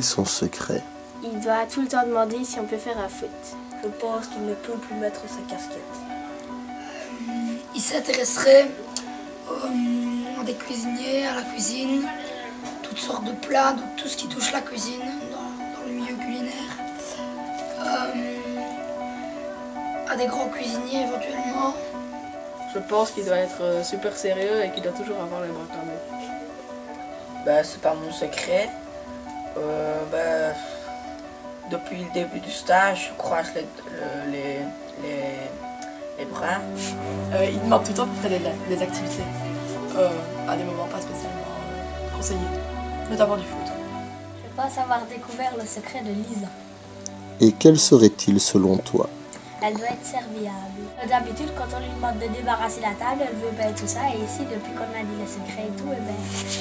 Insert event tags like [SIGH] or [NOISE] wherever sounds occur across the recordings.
Est son secret Il doit tout le temps demander si on peut faire un foot. Je pense qu'il ne peut plus mettre sa casquette. Il s'intéresserait euh, à des cuisiniers, à la cuisine, toutes sortes de plats, de tout ce qui touche la cuisine dans, dans le milieu culinaire. Euh, à des grands cuisiniers éventuellement. Je pense qu'il doit être euh, super sérieux et qu'il doit toujours avoir les bras fermés. Bah, c'est pas mon secret. Euh, bah, depuis le début du stage, je croise les, le- les, les, les bras. Euh, il demande tout le temps pour faire des, des activités euh, à des moments pas spécialement euh, conseillés, notamment du foot. Je pense avoir découvert le secret de Lisa. Et quel serait-il selon toi? Elle doit être serviable. D'habitude, quand on lui demande de débarrasser la table, elle veut bien tout ça. Et ici, depuis qu'on a dit le secret et tout, eh ben,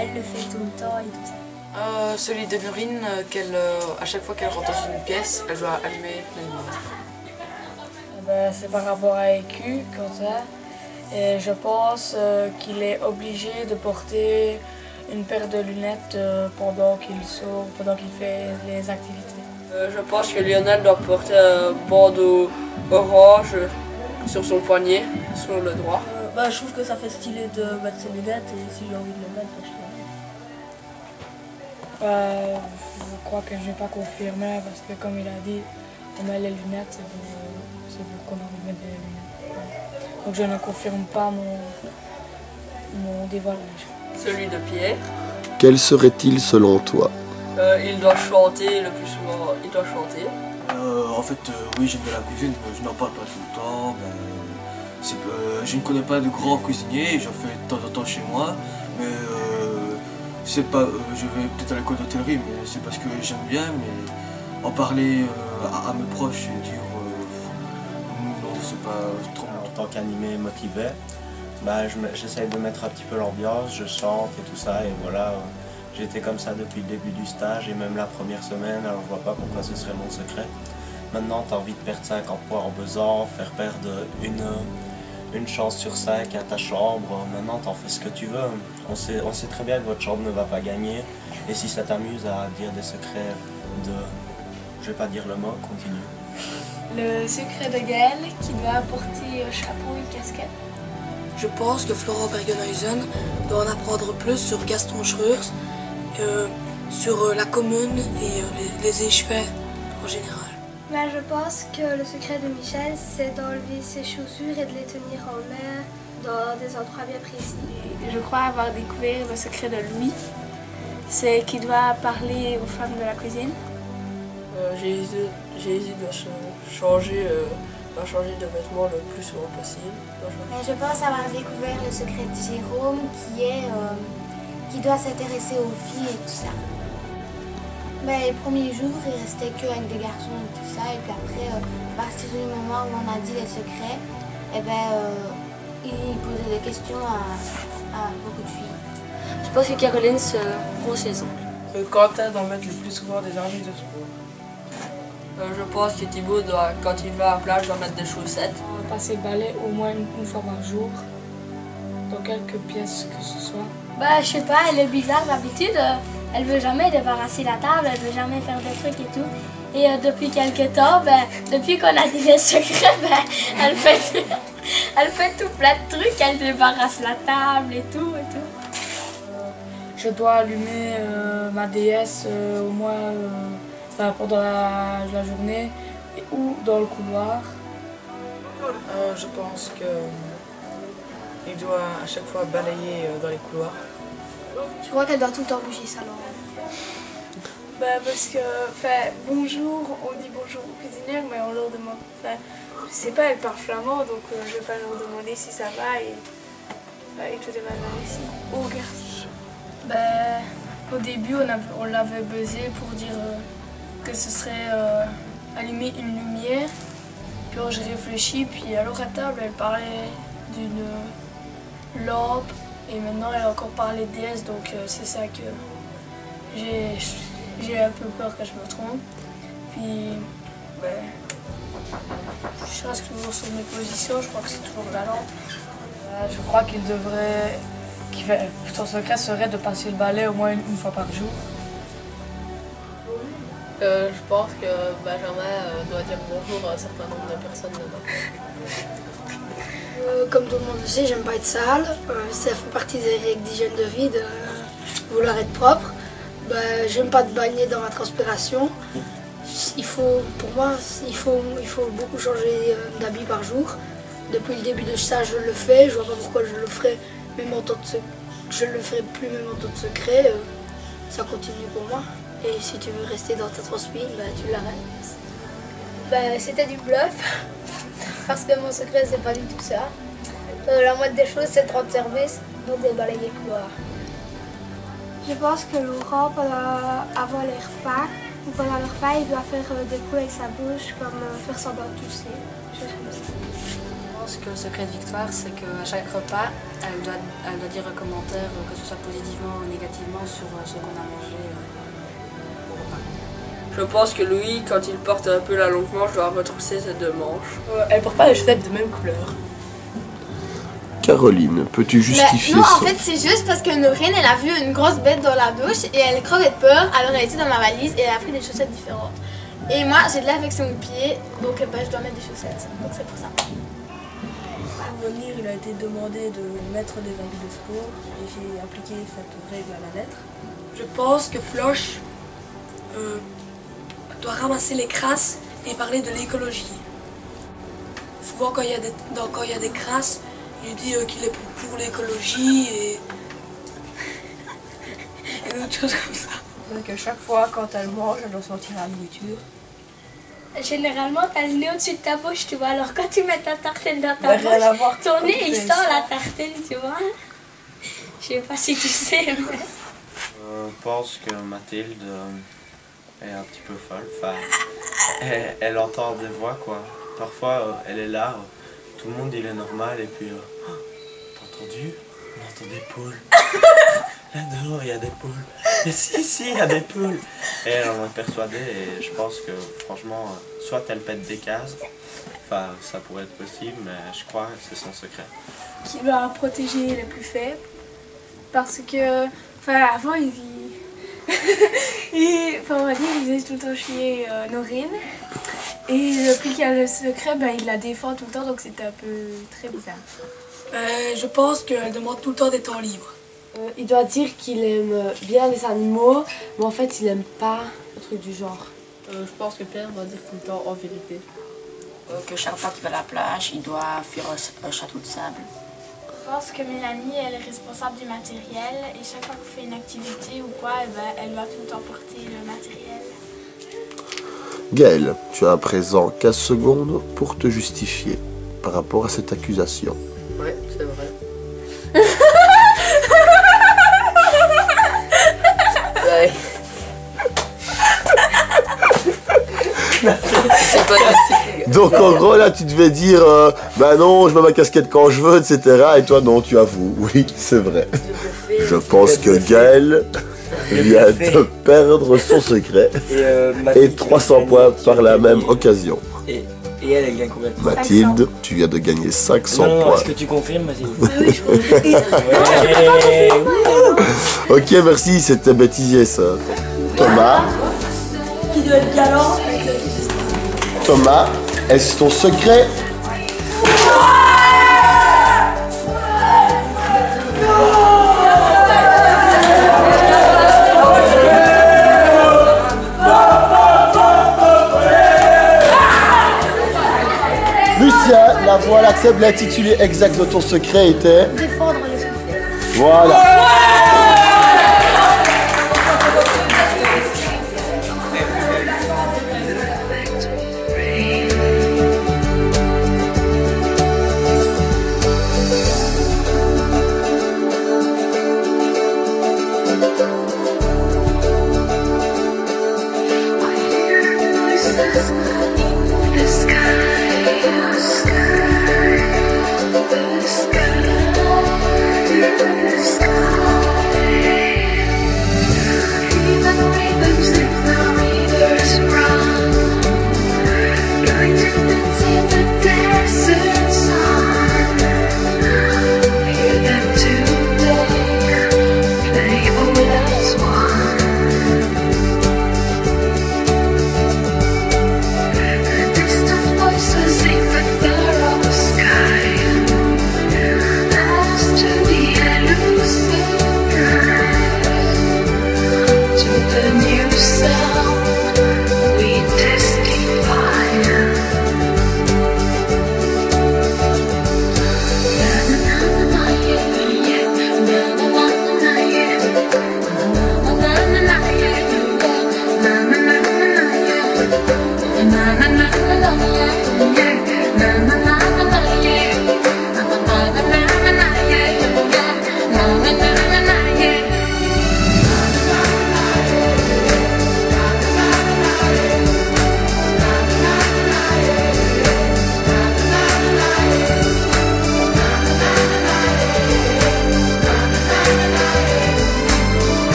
elle le fait tout le temps et tout ça. Euh, celui de Nurine, euh, qu'elle, euh, à chaque fois qu'elle rentre dans une pièce, elle doit allumer la lumière. Eh ben, c'est par rapport à EQ, comme ça. Et je pense euh, qu'il est obligé de porter une paire de lunettes euh, pendant qu'il sort, pendant qu'il fait les activités. Euh, je pense que Lionel doit porter un bandeau orange sur son poignet, sur le droit. Euh, bah, je trouve que ça fait stylé de mettre ses lunettes et si j'ai envie de le mettre, bah, je. Euh, je crois que je vais pas confirmer parce que comme il a dit, on met les lunettes, c'est pour, euh, c'est pour qu'on mettre des lunettes. Donc je ne confirme pas mon, mon dévoilage. Celui de Pierre. Quel serait-il selon toi? Euh, il doit chanter le plus souvent, il doit chanter. Euh, en fait, euh, oui, j'aime de la cuisine, mais je n'en parle pas tout le temps. ben, c'est- euh, je ne connais pas de grands cuisiniers, j'en fais de temps en temps chez moi, mais euh, c'est pas, euh, je vais peut-être à l'école d'hôtellerie, mais c'est parce que j'aime bien, mais en parler euh, à, à mes proches et dire euh, non, c'est pas trop En tant qu'animé motivé, bah, j'essaye de mettre un petit peu l'ambiance, je chante et tout ça, et voilà. été comme ça depuis le début du stage et même la première semaine, alors je vois pas pourquoi ce serait mon secret. Maintenant, tu as envie de perdre 5 en poids en besoin, faire perdre une, une chance sur 5 à ta chambre. Maintenant, t'en fais ce que tu veux. On sait, on sait très bien que votre chambre ne va pas gagner. Et si ça t'amuse à dire des secrets de. Je vais pas dire le mot, continue. Le secret de Gaël qui doit porter un chapeau et une casquette. Je pense que Florent Bergenhuizen doit en apprendre plus sur Gaston Schreurs, euh, sur euh, la commune et euh, les, les échevins en général. Ben, je pense que le secret de Michel, c'est d'enlever ses chaussures et de les tenir en main dans des endroits bien précis. Je crois avoir découvert le secret de Louis. C'est qu'il doit parler aux femmes de la cuisine. Euh, Jésus, Jésus doit ch- changer, euh, changer de vêtements le plus souvent possible. Mais je pense avoir découvert le secret de Jérôme qui est euh, qui doit s'intéresser aux filles et tout ça. Les premiers jours, il restait que avec des garçons et tout ça. Et puis après, euh, à partir du moment où on a dit les secrets, eh ben, euh, il posait des questions à, à beaucoup de filles. Je pense que Caroline se brosse les ongles. Que Quentin doit mettre le plus souvent des armes de sport. Euh, je pense que Thibaut, doit, quand il va à la plage, doit mettre des chaussettes. On va passer le balai au moins une, une fois par jour, dans quelques pièces que ce soit. Bah, je sais pas, elle est bizarre d'habitude. Elle veut jamais débarrasser la table, elle veut jamais faire des trucs et tout. Et euh, depuis quelques temps, ben, depuis qu'on a dit les [LAUGHS] secrets, ben, elle, fait, [LAUGHS] elle fait tout plein de trucs. Elle débarrasse la table et tout et tout. Je dois allumer euh, ma DS euh, au moins euh, enfin, pendant la, la journée et- ou dans le couloir. Euh, je pense que il doit à chaque fois balayer euh, dans les couloirs. Je crois qu'elle doit tout le temps bouger sa langue. Bah parce que, enfin, bonjour, on dit bonjour aux cuisinières, mais on leur demande, enfin, je sais pas, elles parlent flamand, donc euh, je vais pas leur demander si ça va et, bah, et tout est maintenant ici. Oh, regarde. Ben, au début, on, avait- on l'avait buzzé pour dire euh, que ce serait euh, allumer une lumière. Puis j'ai réfléchi, puis alors à table, elle parlait d'une lampe. Et maintenant, elle a encore parlé de déesse, donc euh, c'est ça que j'ai j'ai un peu peur que je me trompe. Puis, ben, je reste toujours sur mes positions, je crois que c'est toujours la lampe. Euh, je crois qu'il devrait. qu'il fait- Son secret serait de passer le balai au moins une, une fois par jour. Euh, je pense que Benjamin euh, doit dire bonjour à un certain nombre de personnes. Euh, comme tout le monde le sait, j'aime pas être sale. Euh, ça fait partie des règles d'hygiène de vie, de vouloir être propre. Ben, j'aime pas te bagner dans la transpiration. Il faut, pour moi, il faut, il faut beaucoup changer euh, d'habit par jour. Depuis le début de ça, je le fais. Je vois pas pourquoi je le ferais, même en temps je le ferai plus même en temps de secret. Euh, ça continue pour moi. Et si tu veux rester dans ta transpire, ben, tu l'arrêtes. Bah, c'était du bluff. Parce que mon secret, c'est pas du tout ça. Euh, la moindre des choses, c'est de rendre service, donc de balayer le couloir. Je pense que Laurent, pendant, avant les repas, ou pendant le repas, il doit faire euh, des coups avec sa bouche, comme euh, faire semblant de tousser, des choses comme ça. Je pense que le secret de Victoire, c'est qu'à chaque repas, elle doit, elle doit dire un commentaire, euh, que ce soit positivement ou négativement, sur euh, ce qu'on a mangé euh, au repas. Je pense que Louis, quand il porte un peu la longue manche, doit retrousser ses deux manches. elle porte pas les chaussettes de même couleur. Caroline, peux-tu justifier non, ça en fait, c'est juste parce que Norine, elle a vu une grosse bête dans la douche et elle crevait de peur. Alors, elle était dans ma valise et elle a pris des chaussettes différentes. Et moi, j'ai de l'infection au pied, donc bah, je dois mettre des chaussettes. Donc, c'est pour ça. Pour venir, il a été demandé de mettre des habits de sport et j'ai appliqué cette règle à la lettre. Je pense que Floche euh, doit ramasser les crasses et parler de l'écologie. Souvent, quand il y a des, dans- quand il y a des crasses, il dit euh, qu'il est pour, pour l'écologie et, et d'autres choses comme ça. Que chaque fois, quand elle mange, elle doit sortir la nourriture. Généralement, t'as le nez au-dessus de ta bouche, tu vois. Alors quand tu mets ta tartine dans ta Bah, à bouche, voir, ton nez il ça. la tartine, tu vois. Je sais pas si tu sais, mais... Je pense que Mathilde euh, est un petit peu folle. Enfin, elle, elle entend des voix, quoi. Parfois, euh, elle est là, euh, tout le monde il est normal, et puis. euh, Oh, T'as entendu? On entend des poules. [LAUGHS] Là dehors, il y a des poules. Mais si, si, il y a des poules. Et elle en est persuadée, et je pense que franchement, euh, soit elle pète des cases, enfin, ça pourrait être possible, mais je crois que c'est son secret. qui doit protéger les plus faibles. Parce que, enfin, avant, il, [LAUGHS] il, enfin, on va dire, il faisait tout le temps chier euh, Norine. Et depuis qu'il y a le secret, ben, il la défend tout le temps, donc c'était un peu très bizarre. Euh, je pense qu'elle demande tout le temps des temps libres. Euh, il doit dire qu'il aime bien les animaux, mais en fait il aime pas le truc du genre. Euh, je pense que Pierre doit dire tout le temps en vérité. Euh, que chaque fois qu'il va à la plage, il doit faire un, un château de sable. Je pense que Mélanie, elle est responsable du matériel et chaque fois qu'on fait une activité ou quoi, eh ben, elle doit tout le temps porter le matériel. Gaël, tu as à présent 15 secondes pour te justifier par rapport à cette accusation. Ouais, c'est vrai. ouais. C'est pas [LAUGHS] justifié. Donc en gros là tu devais dire euh, bah non je mets ma casquette quand je veux etc et toi non tu avoues oui c'est vrai je pense que Gaël vient de perdre son secret Et, euh, et Mathilde, 300 points par la même occasion. Et, et elle, elle gagne combien Mathilde tu viens de gagner 500 Non, non, non, points. est-ce que tu confirmes, Mathilde [LAUGHS] oui Ouais. ok merci c'était bêtisier ça. Thomas. Qui doit être galant. Thomas est-ce ton secret? La voix, l'accepte, l'intitulé exact de ton secret était Défendre les soufflets. Voilà.